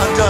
London.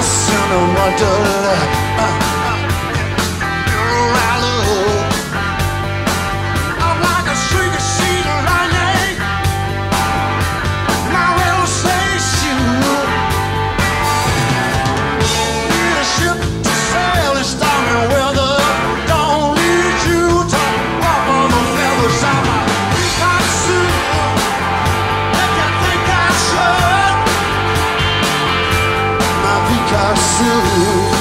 Alice in a Wonderland. assim.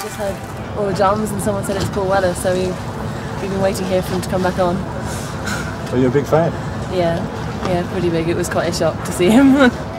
just heard all the drums and someone said it's Paul Weller, so we, we've been waiting here for him to come back on. Are you a big fan? Yeah, yeah, pretty big. It was quite a shock to see him.